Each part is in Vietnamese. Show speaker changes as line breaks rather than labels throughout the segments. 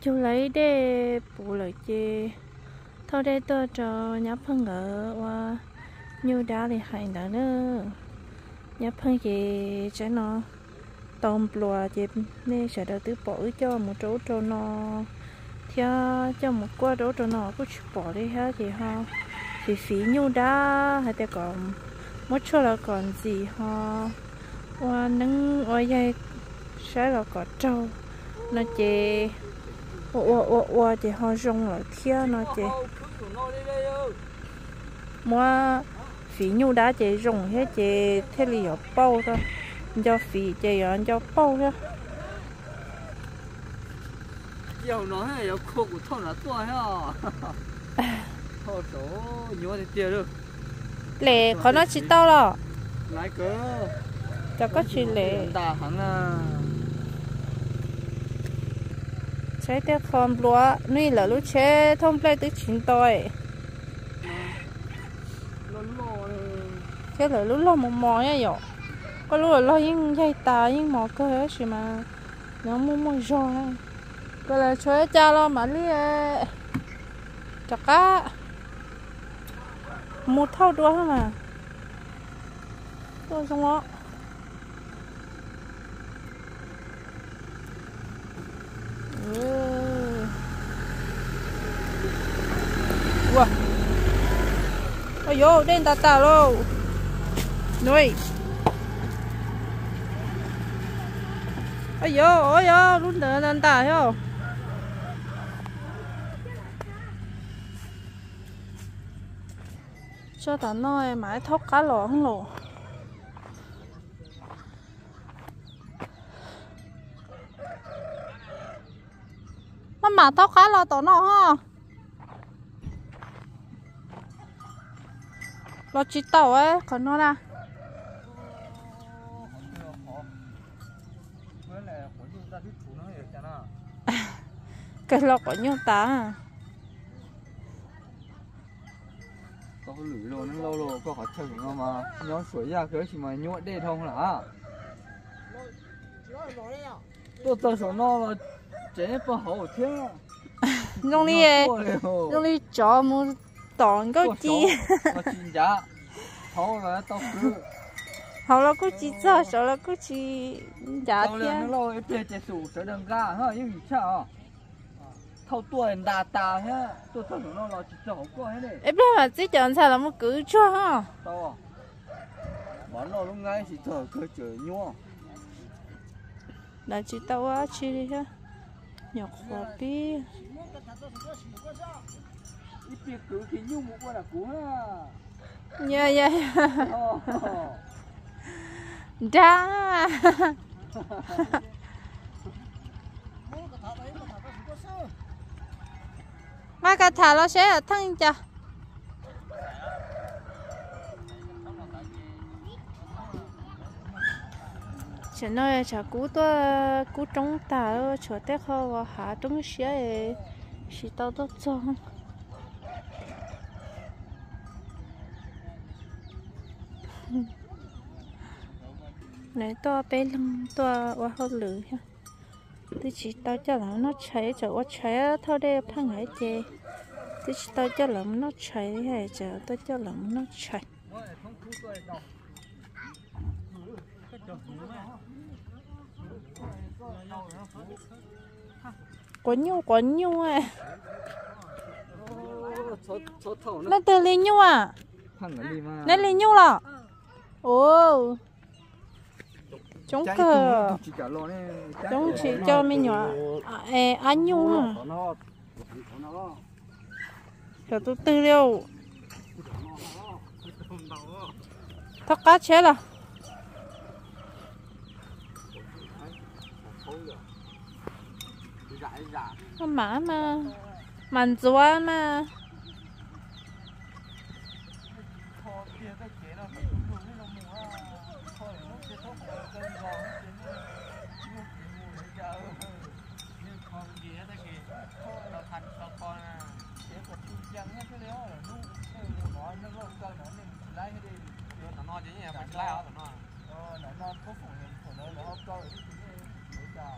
chú lấy để bù lại chi thôi để tôi cho nhóc phân ở và như đã thì hành đó nữa nhóc phân gì cho nó. Tôm lùa chị nên sẽ đầu tư bỏ cho một chỗ cho nó theo cho một qua chỗ cho nó cứ bỏ đi hết thì ha. Thì phí nhu đã hay là còn một chỗ là còn gì ha. Và nắng ở đây sẽ là có trâu. Nó chỉ ô ô ô ô chỉ họ rong là kia nó chỉ mua phí nhu đã chỉ rong hết chỉ thế là có bao thôi cho phí chỉ ở cho bao thôi
dầu nó hay dầu khô của thôn là to ha thô số nhớ thì tiền được
lệ có nó chỉ tao rồi
lái cớ
cho có chỉ lệ
ta hẳn à
chế tiêu con lúa nuôi là lúc chế thông plei tới chín tuổi chế là lúc lo một mò nha dọ có lúc là lo những dây tà những mò cơ ấy gì mà. Nó mua mua giò cái là chơi cha lo mà li chắc á. Một thau đua mà? Tôi xong đó Wow. Ôi dô, đen tà tà lô. Nuôi. Ôi dô, ôi dô, luôn đỡ tà tà hiểu. Cho tà nói mãi thóc cá lò không lò. Nó mà thóc cá lò tổ nó ha. Lo chỉ tàu ấy còn nó là cái lo có nhiều ta.
Có lưỡi luôn nó lâu rồi có khó chơi nó mà. Nhó suối ra cái chỉ mà nhọ đê thông là tôi tôi số nó là chế bao hậu thế.
Dùng đi dùng đi một tòn có chi?
thâu là cứ
là cứ chỉ cho sợ là cứ chỉ giả
là lo cái tiền tiền sủ sẽ đừng ra ha như vậy sao thâu tuổi đà tà ha tôi tôi nó lo chỉ cho có hết đấy
em biết mà chỉ chọn sao là một cứ cho ha?
Tao bán nó lúc ngay chỉ thở cơ chở nhua.
Là chỉ tao á chi đi ha. Nhọc hoa bi
ít việc cứ một con cú ha
mà cả thả nó sẽ ở thân cho. Chỉ nói, chả cú to cú trống tà chỗ tết hoa hạ trống xe chỉ tao tốt cho. Này to bé lưng to qua hậu lử ha tôi chỉ tao cho là nó cháy cho quá cháy thôi đây phăng hải chê. Tôi chỉ tao cho là nó cháy hay chờ tôi cho là nó cháy. Quá nhiều quá nhiều à. Nó từ lên nhau à? Nó lên nhau là ồ chúng cơ chúng chỉ cho mình nhỏ. Ê anh nhung. À cho tôi tư liệu. Thắc cá chết là mà mà. Mình chúa mà
เนี่ยมันไล่เอาสนอเออไหนนอนเขา
ฝูงเห็
นผมเลยแล้วก็เลยด่า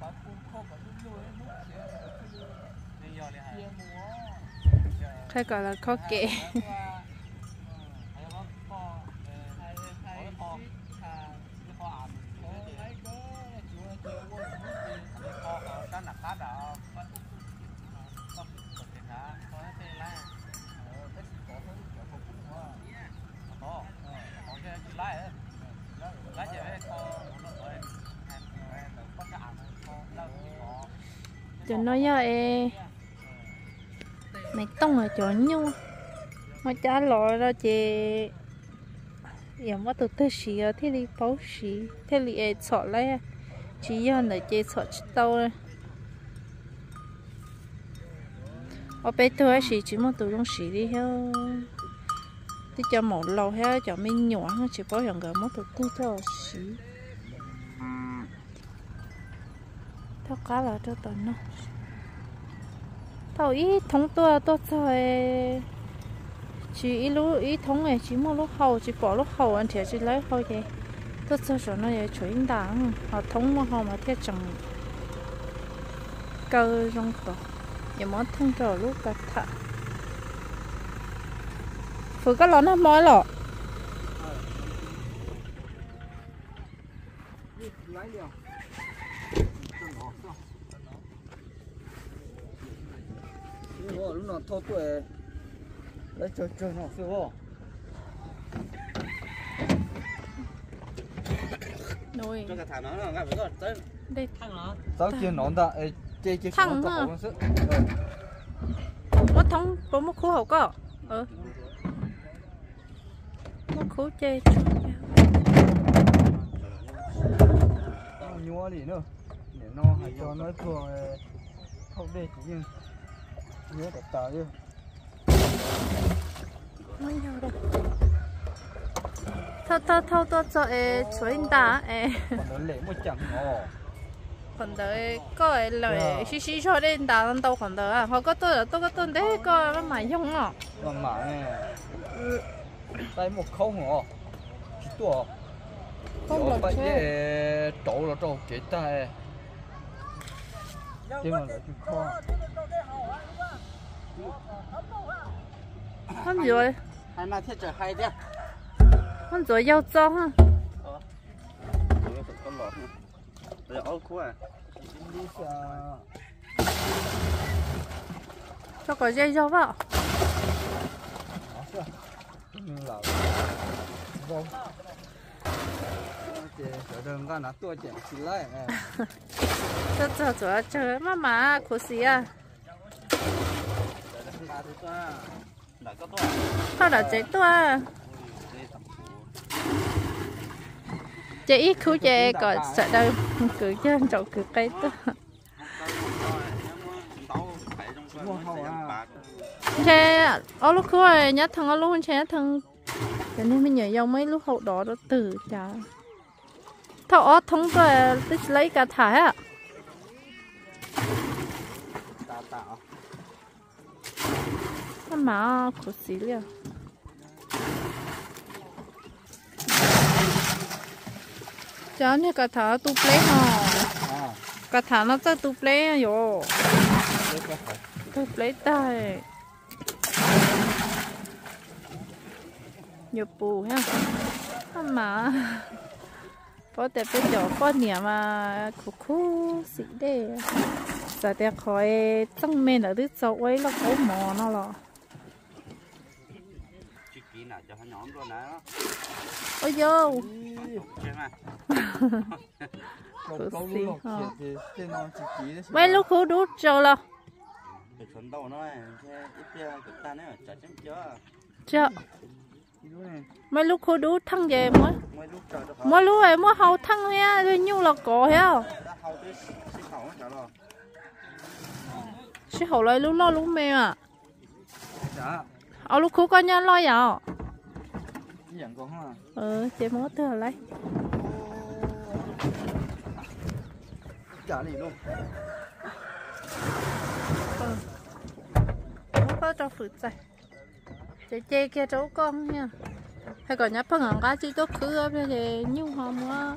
ปั๊บปุ๊บเข้ากับลูกเลยลูกเสียเลยนี่ยอดเลยฮะเสียหมู
ใช่ก่อนแล้วเขาเก๋ cho nó giờ e mày tông ở chỗ nhau mà trả lời ra chị. Giờ mà tụi tôi xì ở thế đi bảo xì thế đi e sợ lấy chỉ giờ là chị sợ chết tao ở bên tôi xì chỉ mà tụi chúng xì đi theo thì cho một lâu hết cho mình nhỏ chỉ bảo rằng cái mà tụi tôi cho xì theo cá là cho tụi nó thầu ý thống tua tôi chơi chỉ ý lú ý thống này chỉ mua lúc hậu chỉ bỏ lúc hậu anh thiệt chỉ lấy hậu vậy tôi chơi cho nó vậy chuyển đảng họ thống mà họ mà thiệt chẳng cơ rong cửa giờ muốn thông trò lúc cả thà phụ cái lon nó mỏi lọ
lấy liền Ủa, lúc nào thô tuổi lấy chơi chơi nó phiêu không
nồi
cho cả thả nó là ngã phải rồi tới.
Đây.
Tao chưa nón ta. Ê chơi chơi
Thằng
nó
mất thông có mất khu hậu có. Ờ. Mất khu chơi
nhua đi nữa. Để nó hay cho nó thua không để chỉ như nhớ được tao chứ.
Ôi dồi đâu. Thâu thâu thâu thâu cho ê chuyển đá ê.
Còn nó lệ một chẳng ngò
còn đợi có ê lời xí xí cho đến đá lên đâu còn đợi à? Họ có tôi tôi có tôi đấy có nó mà dùng à
mà mà nè tay một khâu ngò chỉ tua
không được chứ.
trổ là trổ chết tay. Chứ mà lại chú kho
không rồi?
Hai mai thiết trở hay thế.
Không rồi yêu cho ha.
Phải con lọt nữa giờ ô
xa
cho có dây dâu vào. Cho cho cho cho mà mà khó xí à
Để nó ra thì toa đã có toa
sao đã chết thôi là
chị tua.
Chị ít khu chị có sợ đâu. Cứ chân chỗ cứ cây tôi
mua
ở lúc cuối nhá thằng ở lúc thế thằng cho nên mình nhớ dâu mấy lúc hậu đó đó, từ chả. Thằng ở thông rồi tích lấy cả thải à
tạo tạo
mà khó xí liền chả như cả thả tu play hả?
À
cả thả nó cho tu play rồi
đấy có phải
tu play tay nhiều bù ha mà? Có thể bây giờ có niệm mà khu khu xí đây giờ dạ thì khỏi tăng men ở đứa cháu ấy nó có mò nó là
chỉ kỹ nào cho nó nhóm rồi nè
ôi vô
chơi mà
câu
Cứ
câu
xí,
lúc
ờ.
chuyện thì tên nó chỉ ký đấy
mấy lúc khu đút rồi là
cái chuẩn đầu nó này thế ít kia cái ta nữa
hậu nha
hậu
chứ hậu lo lúc mê à
con
ờ chị mới thừa lấy.
Chả đi luôn.
Không có cho phụ chạy chị chê kia chỗ con nha. Hay còn nhá phân hẳn cá chỉ tốt khứ ở bên thì nhu hòm quá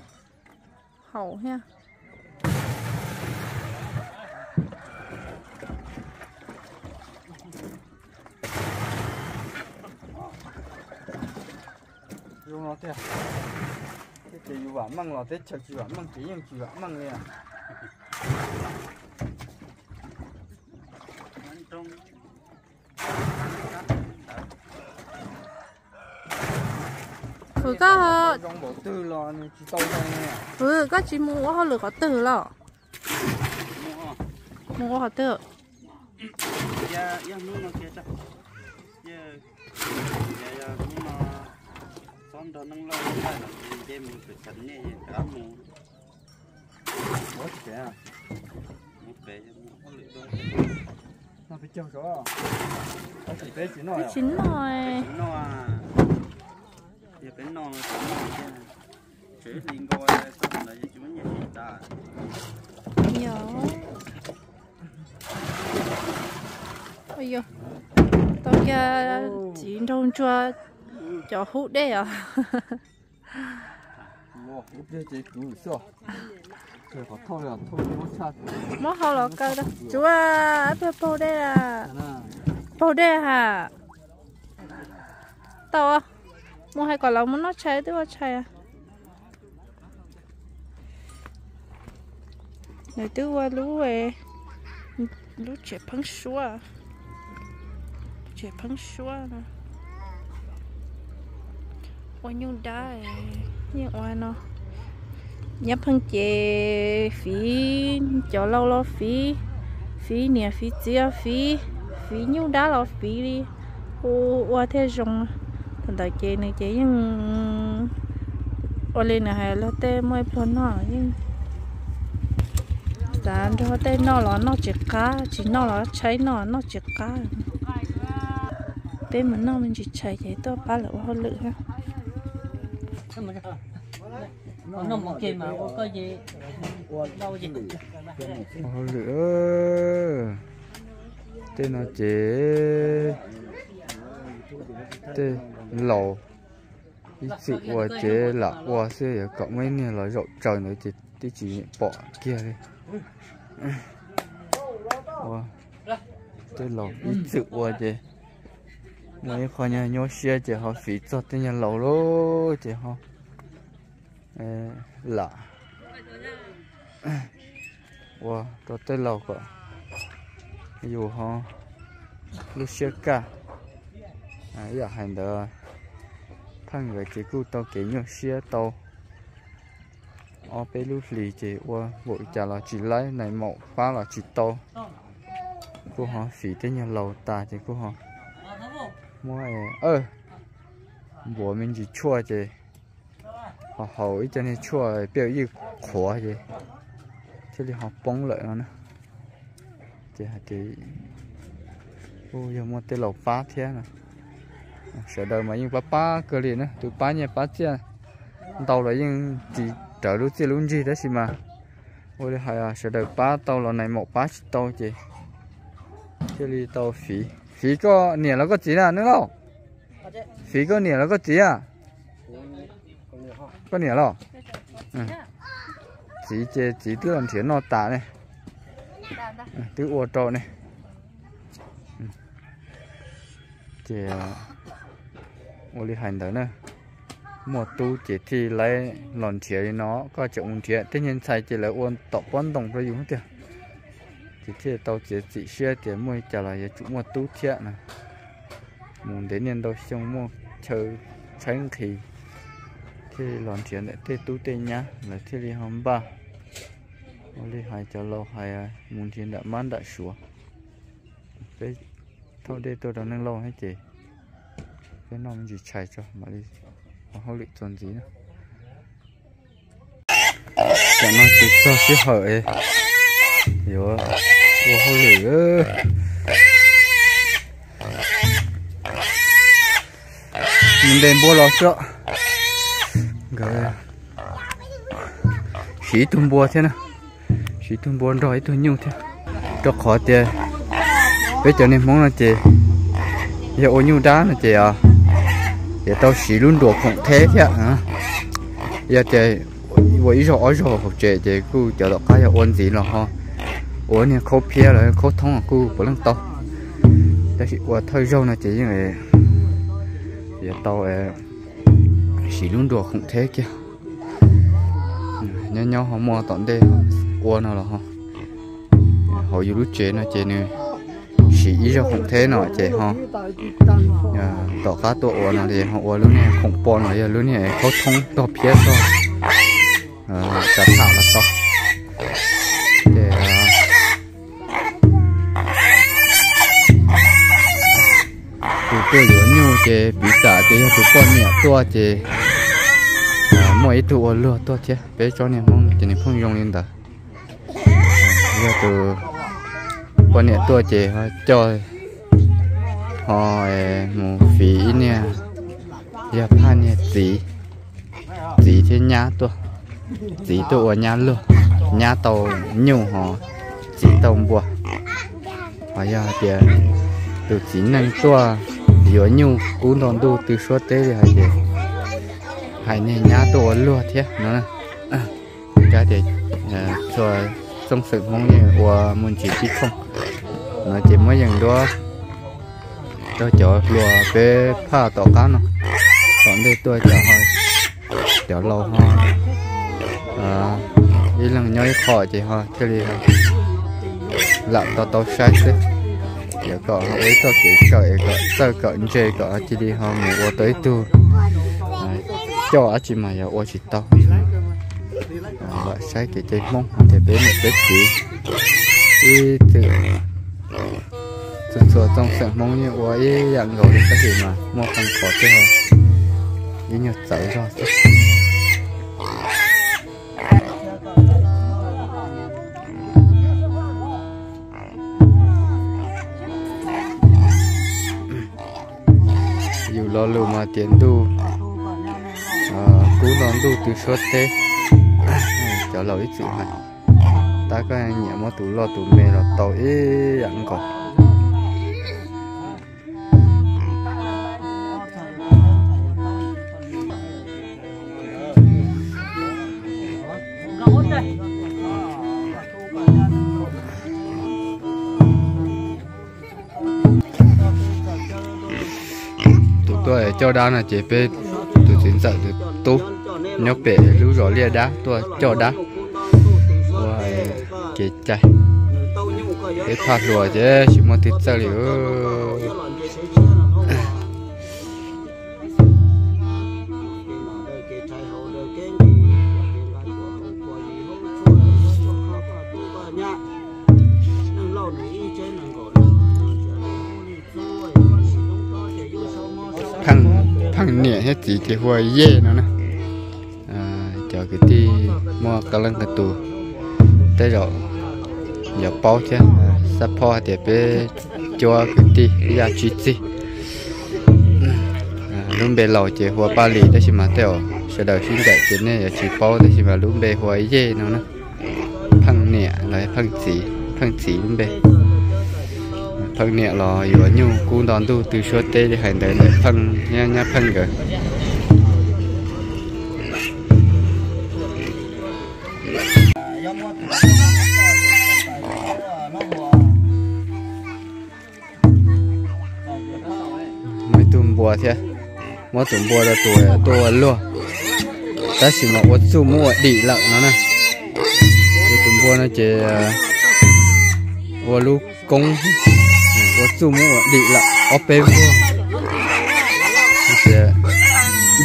nó thế thế chỉ dù mang lò thế chỉ bạn mang chỉ nhưng chỉ mang liền
trong
ừ có
trong bộ tư này chỉ tàu này nè
ừ có chỉ mua họ lừa có từ lo
mua
họ từ
ya ya nu nó kia chắc ya ya nó xong đó nâng lo lại là cái mình phải chấn nhẹ cả mu
bớt kìa.
Mu bé mu có lệ đó
nó phải chơi số nó chỉ bé chỉ nói à?
chín rồi.
Chính nó à. Cái nó nó chính nó kia chế liên coi xong là chúng nhẹ nhẹ ta.
Nhiều ôi yo tao kia chỉ trong chua cho hút đấy à? Mất hậu là cơ đó. Chú à phải bao đây à. Bao đây hả? Tao à mua hai quả lòng muốn nó cháy tôi vào cháy à. Này tôi qua lú về. Lú trẻ phăng xua. Trẻ phăng xua nè ôi nhung đá như oai nó. Nhấp hăng chè, phí cho lâu lo phí. Phí nè, phí chia, phí. Phí nhung đá lo phí đi. Ô, oa thế rong. Thằng đại chè này chè nhưng oai lên này hay là tê mới phun nó, nhưng dán cho tê nó là nó chỉ cá. Chỉ nó là cháy nó nó chỉ cá. Bên mình nó mình chỉ cháy vậy tôi ba lỗ hoa lửa ha
nó một kia mà có gì đâu gì
Ồ lửa tên nó chế tên lẩu ý sự của chế là qua xe ở cộng mấy nè là rộng trời nữa thì tí chỉ bỏ kia đi wow tên lẩu ý sự của chế mấy khoa nhà nhau xe chế họ phí cho tên nhà lẩu lô chế họ lạ wow có tên lẩu cả dù họ lúc xe cả à giờ hành được thằng người chỉ cứu tàu kỹ nhau xe tàu ở bên lúc lì chỉ qua vội trả là chỉ lấy này mẫu phá là chỉ tàu cô họ phí tên nhà lầu ta chỉ cô họ mua ơ bố mình chỉ chua chứ. Họ hầu ít cho nên chua, biểu như khó chứ. Chứ đi họ bóng lại nó nữa. Chứ hả chứ ô, giờ mua tên lầu phá thế nè ờ, sợ đời mà nhưng ba ba cơ liền nữa tụi ba nhà ba chưa à. tàu lại nhưng chỉ trở lúc chưa luôn gì đó xí mà. Ôi đây hay à sợ đời ba tàu là này một ba tàu chứ. Chứ đi tàu phí phí có nè nó có chỉ nào nữa đâu phí có nè nó có chỉ à có nè đâu ừ. chỉ chỉ chỉ tư làm thiệt nó tả này ừ, tư ô trọ này ừ. chỉ ô đi hành đó nè một tu chỉ thì lấy lòn thiệt nó có ôn thiệt tất nhiên sai chỉ là ôn tọt quan đồng rồi dùng tiền chỉ thế tàu chỉ chỉ xe tiền mua trả lại chủ một túi thiệt nè muốn đến nhân đâu xong mua chơi tránh thì thì lòn thiệt để thế túi tiền nhá là thế đi hôm ba đi hai cho lâu hai muốn tiền đã mang đã sủa cái thôi đây tôi đã nâng lâu hết chị cái nó mình chỉ chạy cho mà đi không lịch lị tuần gì nữa cho nó chỉ cho chứ hợi có hậu lị ơ mình đem bua lò cho, rồi khí tung bua thế nào? Khí tung bua rồi tôi nhung thế. Cho khó tiền bây giờ nên mong là chị giờ ô nhung đá là chị à? Giờ tao xí luôn đồ không thế thế hả? Giờ chị vậy rõ rõ học chị chị cứ chờ đợi cái giờ ôn gì là ha ủa, nè khó phía là khó thông à cứ bữa lần to. Đây thì qua thời gian là chị như giờ giờ tao chỉ luôn đồ không thế kia nhau nhau họ mua tận đây qua nào là họ họ dù lúc chế nó chế nữa chỉ ý cho không thế nọ chế họ dạ, tỏ cá tổ ủa nào thì họ ủa luôn nè không bỏ nào giờ luôn nè khó thông to phía thôi ờ, chặt thảo là to. Nhớ chế bị trả chế tụ con nhẹ to chế à, mỗi tụ lừa to chế bé cho nên mong nên phong dùng lên đó giờ từ con nhẹ to chế họ cho họ một phí nè giờ phan nè gì tí thế nhá to tí ở nhà luôn nhà tàu nhiều họ chỉ tàu bùa. Họ giờ tiền từ chỉ nên tua giữa nhiều cú đòn đu từ số tế thì hay gì hay nên nhá tổ luôn thế nó à, cái để cho à, trong sự mong như của muốn chỉ chỉ không? Nó chỉ mới dừng đó cho chỗ lùa về pha tổ cá nó còn đây tôi chờ hỏi chờ lâu hơn à ý lần nhớ khỏi chỉ hơi cái đi, lợn to to sai thế kiểu có họ ấy có kiểu cởi có sơ cởi chơi có chỉ đi họ mua tới tu. Cho ở chỉ mà giờ ô chỉ to. Và sai cái chơi mông thì bé một cái chỉ đi từ từ từ trong sân mông như ô ấy dạng ngầu đi cái gì mà mua không có chơi không đi nhật chạy rồi lo lù mà tiền tu ờ, cú đón đu từ suốt thế. Cho lâu ít chịu này, ta có nhẹ mà tủ lo tủ mê là tàu ý ăn còn cho đá là chế về từ tiến sợ từ tu nhóc bể lưu rõ lia đá, tôi cho đá. Ngoài cái chạy. Cái thoát rồi chứ chỉ một thịt sao liệu chỉ cái hoa dê nó nè. À, cho cái tí mua cái lăng cái tù. Tới rồi giờ bao chứ. À, sắp po thì bé cho cái tí ra chi chi à, lúc bé lò chỉ hoa ba lì đó chỉ mà theo sẽ đầu xin đại chỉ này chỉ bao đó chỉ mà lúc bé hoa dê nó nè. Phăng nè lại phăng chỉ phăng chỉ lúc bé phăng nè lò vừa nhu cú đòn tu từ số tê đi hành đấy phăng nha nha phăng rồi mấy tụm bùa thế? Mỗi tụm bùa là tuổi tuổi luôn ta chỉ mà một số mua đi lợn nó nè cái tụm bùa nó chỉ bùa lúc công một số mua đi lợn ở bên nó chỉ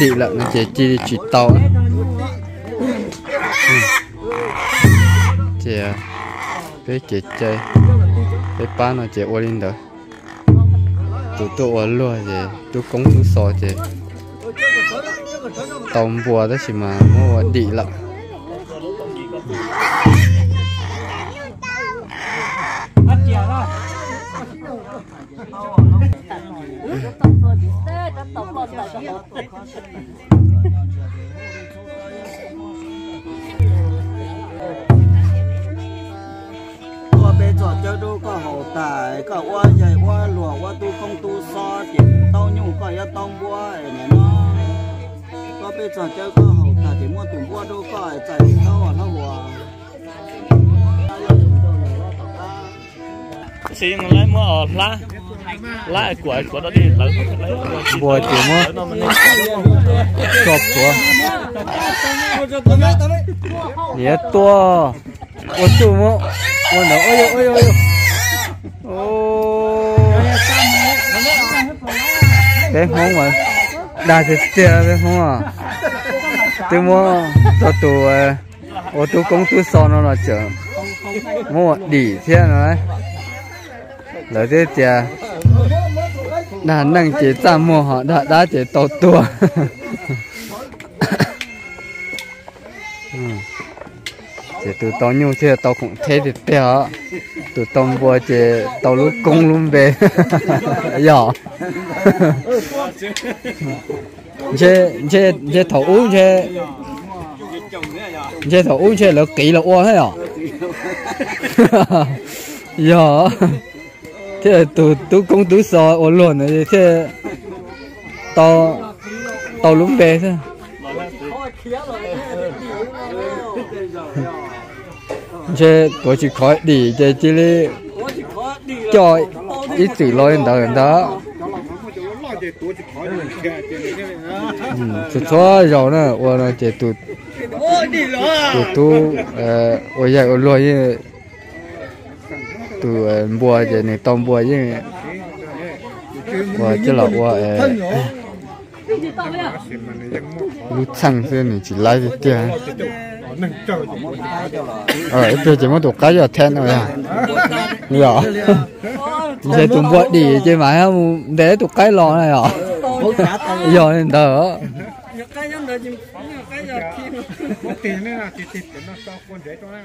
đi lợn nó chỉ chỉ chỉ tàu. Bé chị chơi. Bé ba nó chỉ ô linh đó tụ tụ ở lúa thì tụ công tụ sò thì tàu bùa đó chỉ mà mua đi lợ
bây cho có hậu tài thì mua tụng bua đâu có chạy tao ở nó bua
xí mà lấy mua ở lá
lại của của nó đi lấy
bùa chỉ mua chọc của nhớ to ô chú mua. Ô nó ôi ôi ôi ô. Bé không mà đa thì tiền bé không à tôi mua cho tù ờ, ô tô công tư so nó là chở mua đỉ thế này lấy thế chả ờ, đã nâng chế ra mua họ đã đã chế tàu tua. Chế từ tàu nhu chế tàu cũng thế thì téo từ tàu bùa chế tàu lúc công luôn về. Nhỏ dạ. chế chế chế thầu u chế chế thầu u chế là kỹ là ô hay à? Giờ dạ. thế tụ tụ công tụ sò ô luôn này thế tàu tàu lúng về thế. Chế tôi chỉ khỏi đi chế chỉ đi, cho ít chữ lôi đó đó ừ cho rồi nè ô nó chế tụ chế tụ ờ ô giờ ô lôi gì, tụ bùa chế này tôm bùa gì, bùa chứ là bùa ờ lúc thế này chỉ lấy cái tiền ờ bây giờ mới đổ cái giờ thêm à. rồi à rồi giờ tụi bữa đi chứ mà để tụi cái lò này à giờ nên đỡ.
Cái nhóm đời chim cái giờ khi
tiền này là tiền tiền nó sao con dễ cho nó